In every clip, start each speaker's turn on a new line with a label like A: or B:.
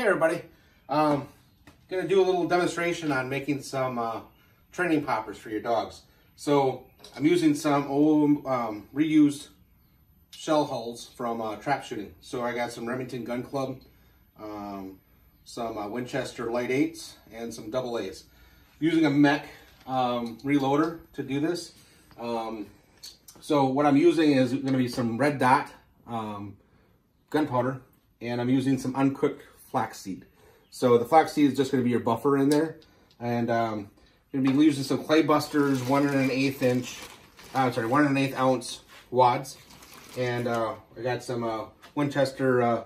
A: Hey everybody, um, gonna do a little demonstration on making some uh, training poppers for your dogs. So I'm using some old um, reused shell hulls from uh, trap shooting. So I got some Remington Gun Club, um, some uh, Winchester Light 8s, and some double A's. Using a MEC um, reloader to do this. Um, so what I'm using is gonna be some red dot um, gunpowder, and I'm using some uncooked flaxseed. So the flaxseed is just going to be your buffer in there. And um, going to be using some clay busters, one and an eighth inch, uh, I'm sorry, one and an eighth ounce wads. And uh, I got some uh, Winchester uh,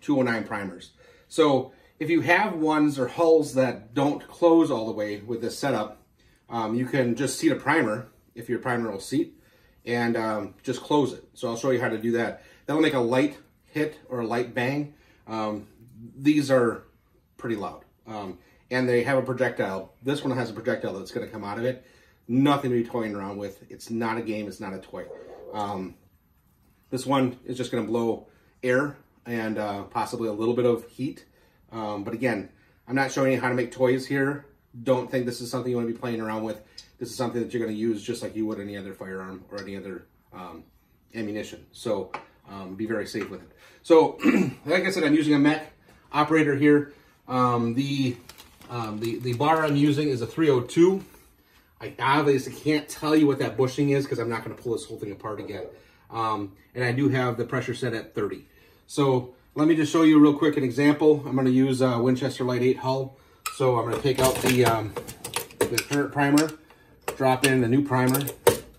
A: 209 primers. So if you have ones or hulls that don't close all the way with this setup, um, you can just seat a primer if your primer will seat and um, just close it. So I'll show you how to do that. That'll make a light hit or a light bang. Um, these are pretty loud. Um, and they have a projectile. This one has a projectile that's going to come out of it. Nothing to be toying around with. It's not a game. It's not a toy. Um, this one is just going to blow air and uh, possibly a little bit of heat. Um, but again, I'm not showing you how to make toys here. Don't think this is something you want to be playing around with. This is something that you're going to use just like you would any other firearm or any other um, ammunition. So um, be very safe with it. So, like I said, I'm using a MEC operator here. Um, the, um, the, the bar I'm using is a 302. I obviously can't tell you what that bushing is because I'm not going to pull this whole thing apart again. Um, and I do have the pressure set at 30. So let me just show you real quick an example. I'm going to use a Winchester Light 8 hull. So I'm going to take out the, um, the current primer, drop in the new primer.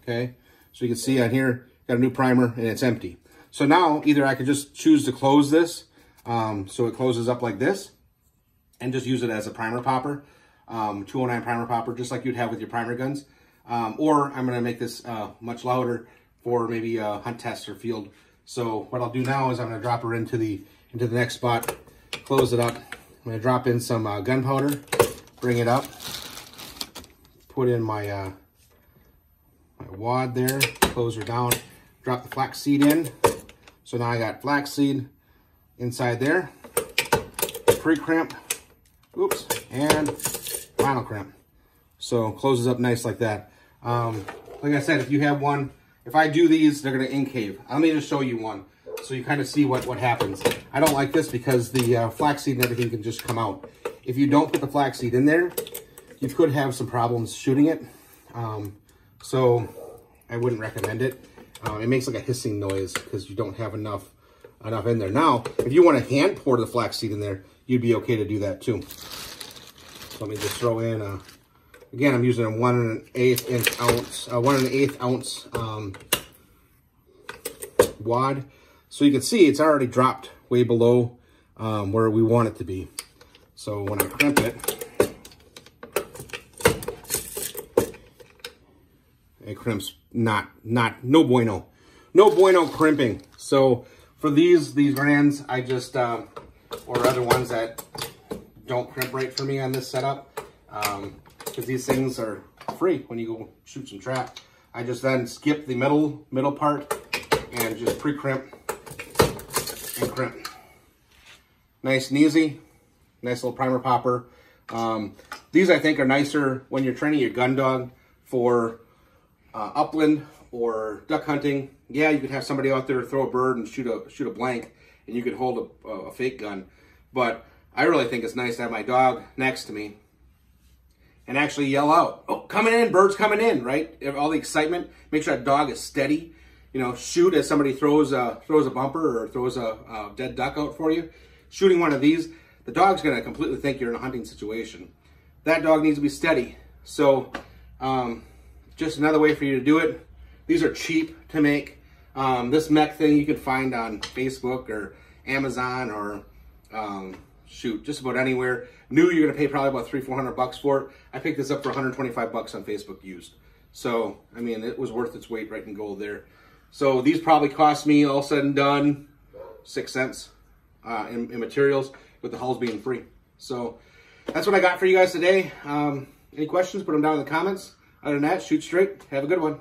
A: Okay. So you can see on here, got a new primer and it's empty. So now either I could just choose to close this um, so it closes up like this and just use it as a primer popper, um, 209 primer popper, just like you'd have with your primer guns. Um, or I'm going to make this uh, much louder for maybe a hunt test or field. So what I'll do now is I'm going to drop her into the into the next spot, close it up. I'm going to drop in some uh, gunpowder, bring it up, put in my, uh, my wad there, close her down, drop the flax seed in. So now I got flax seed, inside there. Pre-crimp, oops, and final crimp. So closes up nice like that. Um, like I said, if you have one, if I do these, they're gonna incave. Let me just show you one so you kind of see what, what happens. I don't like this because the uh, flaxseed and everything can just come out. If you don't put the flaxseed in there, you could have some problems shooting it. Um, so I wouldn't recommend it. Uh, it makes like a hissing noise because you don't have enough enough in there. Now, if you want to hand pour the flaxseed in there, you'd be okay to do that too. So let me just throw in, a, again, I'm using a one and an eighth inch ounce, uh, one and an eighth ounce um, wad. So you can see it's already dropped way below um, where we want it to be. So when I crimp it, it crimps not, not, no bueno. No bueno crimping. So for these, these brands, I just, um, or other ones that don't crimp right for me on this setup, because um, these things are free when you go shoot some trap. I just then skip the middle, middle part and just pre-crimp and crimp. Nice and easy. Nice little primer popper. Um, these I think are nicer when you're training your gun dog for uh, upland or duck hunting, yeah, you could have somebody out there throw a bird and shoot a shoot a blank, and you could hold a, a fake gun. But I really think it's nice to have my dog next to me and actually yell out, "Oh, coming in! Bird's coming in!" Right? All the excitement. Make sure that dog is steady. You know, shoot as somebody throws a throws a bumper or throws a, a dead duck out for you. Shooting one of these, the dog's going to completely think you're in a hunting situation. That dog needs to be steady. So, um, just another way for you to do it these are cheap to make. Um, this MEC thing you can find on Facebook or Amazon or um, shoot, just about anywhere. New, you're gonna pay probably about three, 400 bucks for it. I picked this up for 125 bucks on Facebook used. So, I mean, it was worth its weight right in gold there. So these probably cost me, all said and done, six cents uh, in, in, materials with the hulls being free. So that's what I got for you guys today. Um, any questions, put them down in the comments. Other than that, shoot straight. Have a good one.